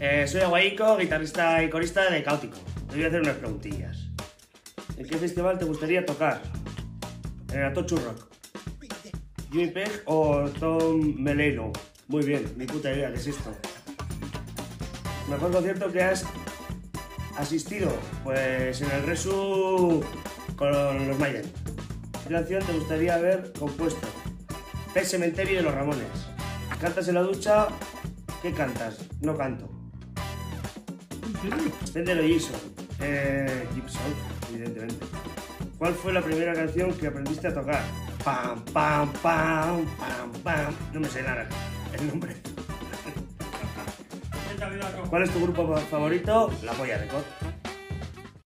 Eh, soy Aguaico, guitarrista y corista de Cáutico. Te voy a hacer unas preguntillas. ¿En qué festival te gustaría tocar? ¿En Atochu Rock? ¿Jimmy o Tom Meleno? Muy bien, ni puta idea, ¿qué es esto? ¿Mejor concierto que has asistido? Pues en el Resu con los Mayer. ¿Qué canción te gustaría haber compuesto? El Cementerio de los Ramones. ¿Cantas en la ducha? ¿Qué cantas? No canto. Gibson. Eh, Gibson, evidentemente. ¿Cuál fue la primera canción que aprendiste a tocar? Pam, pam, pam, pam, pam. No me sé nada el nombre. ¿Cuál es tu grupo favorito? La Polla de Cod.